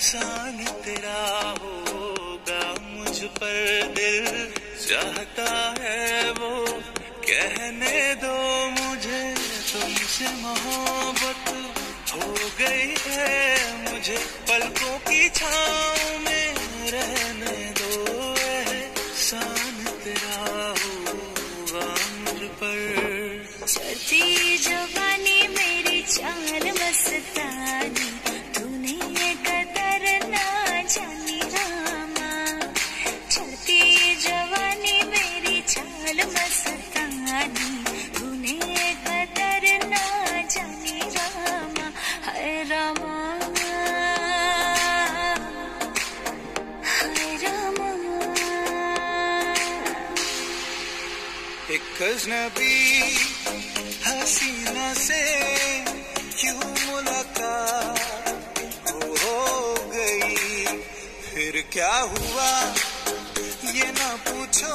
एहसान तेरा होगा मुझ पर दिल। चाहता है वो कहने दो मुझे, तुमसे मोहब्बत हो गई है। मुझे पलकों की छाँव में रहने दो एहसान तेरा होगा मुझ पर। चढ़ती जवानी एक अजनबी हसीना से क्यों मुलाकात हो, गई फिर क्या हुआ ये ना पूछो